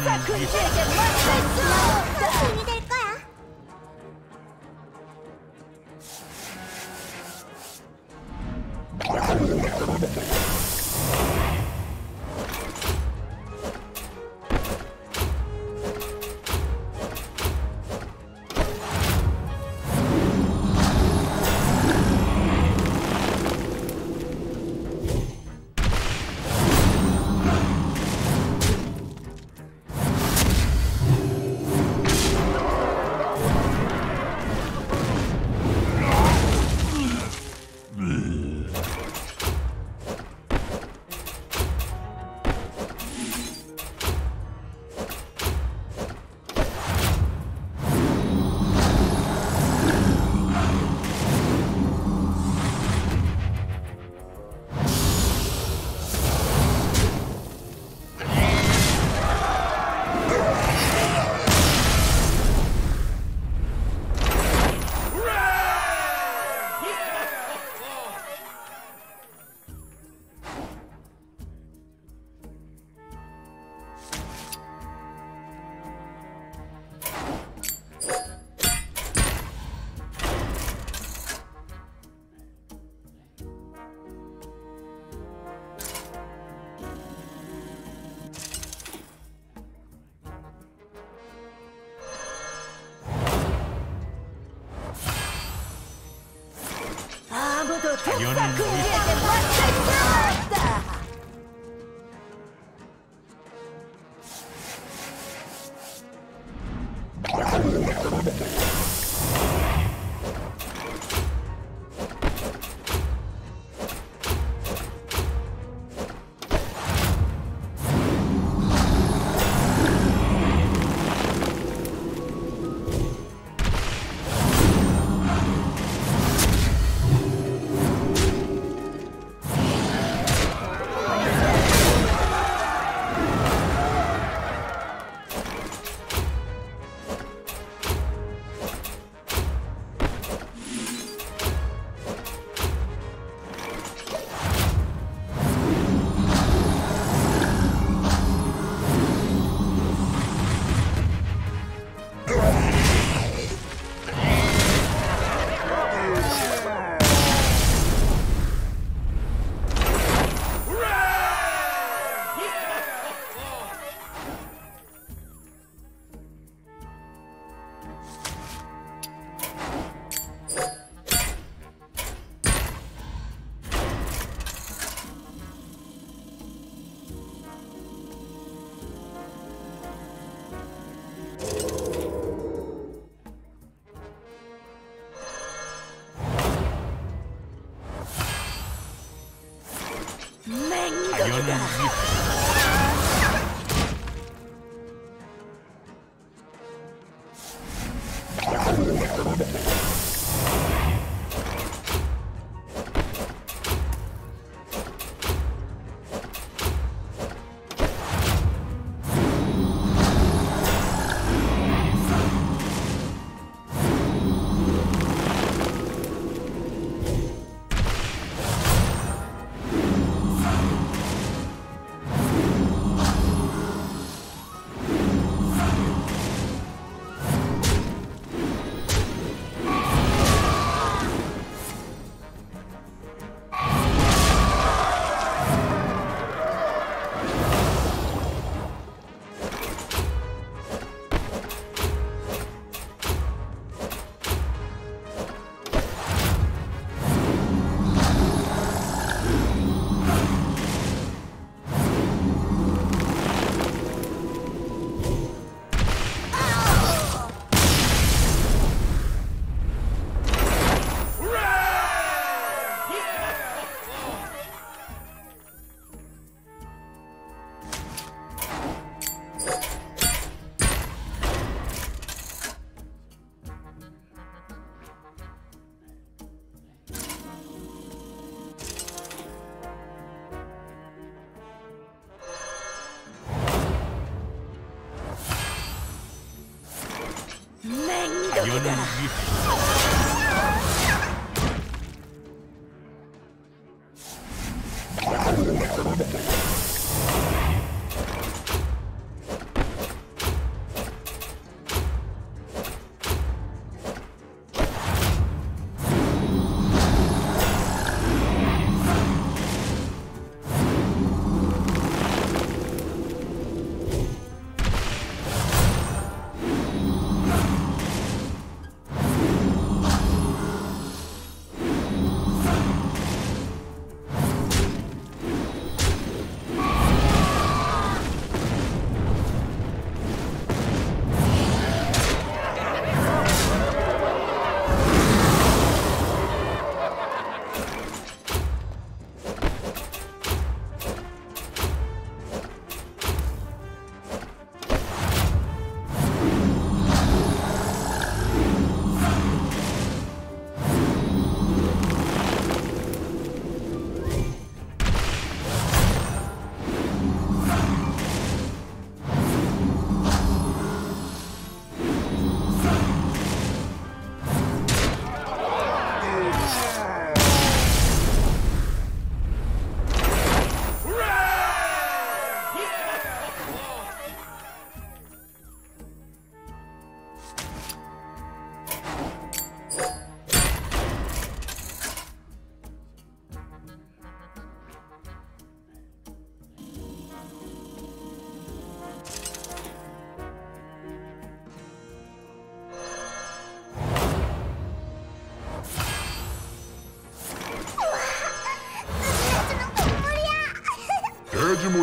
Lisa could take it less 당연히 God.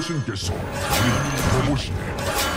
대지모신께서 우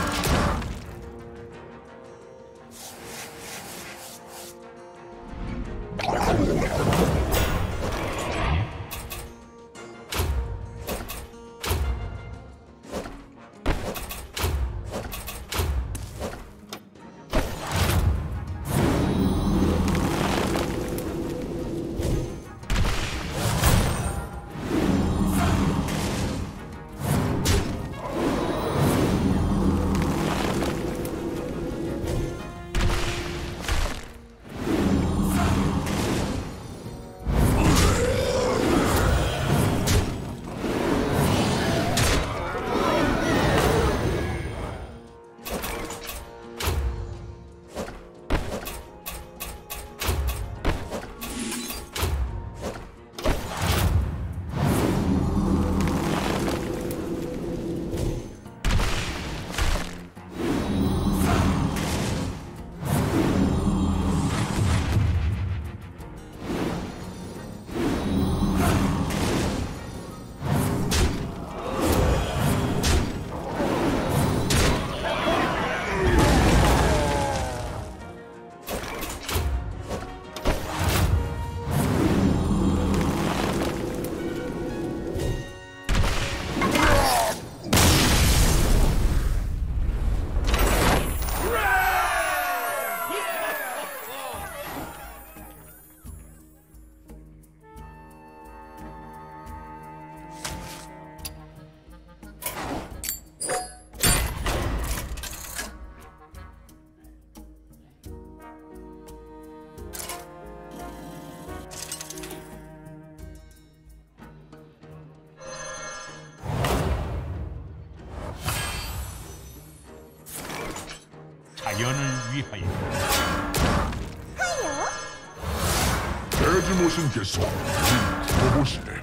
돌보시네. 위하여 하여 돼지 모신께서 우리 돌보시네.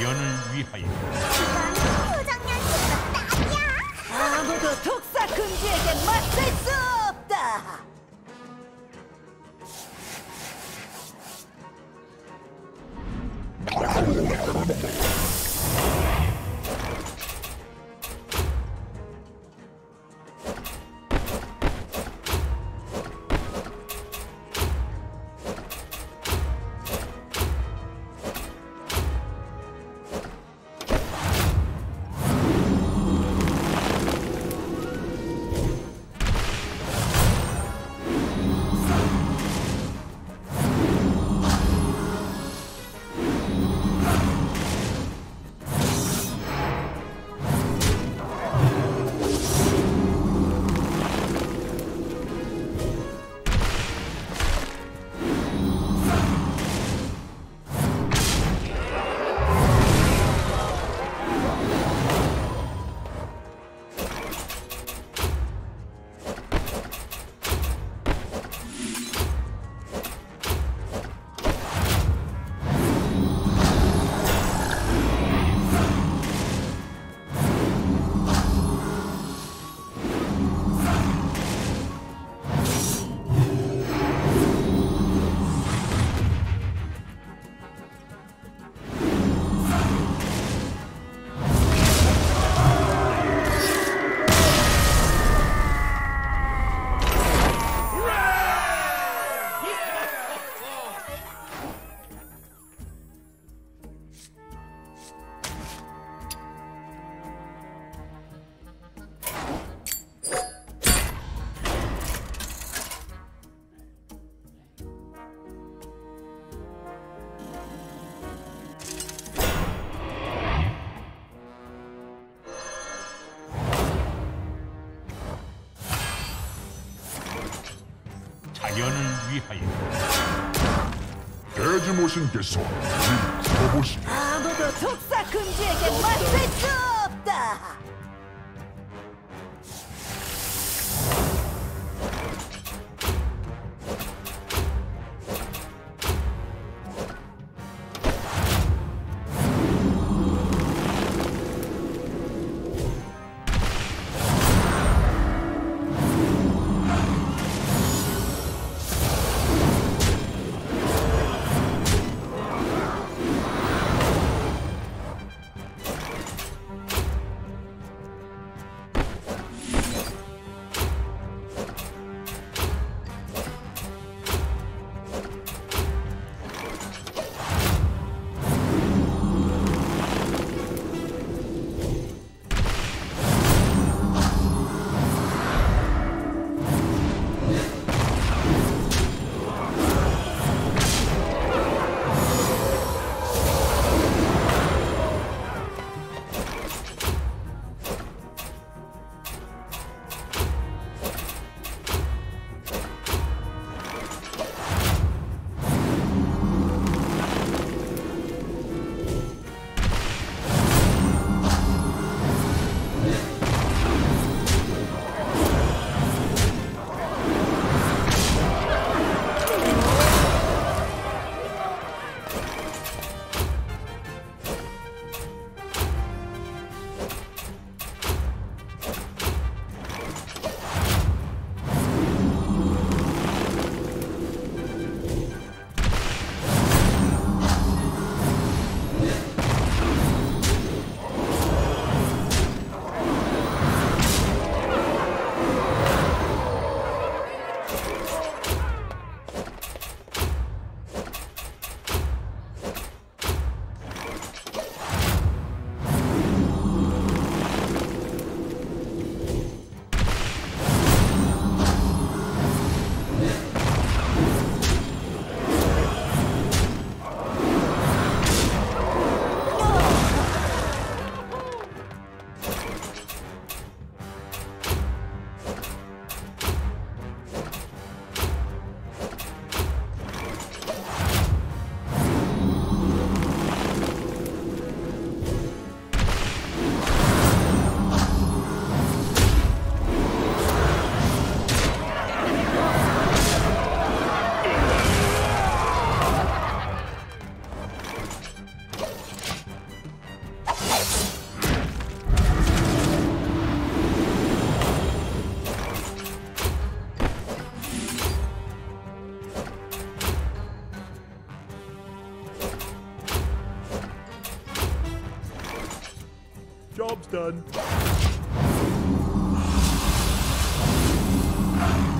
연을 위하여. 표정 연습으로 딱이야. 아무도 독사 금지에게 맞설 수 없다 돼지 모신께서 우리 돌보시네. 아무도 독사 금지에게 맞설 수 없다 Come on.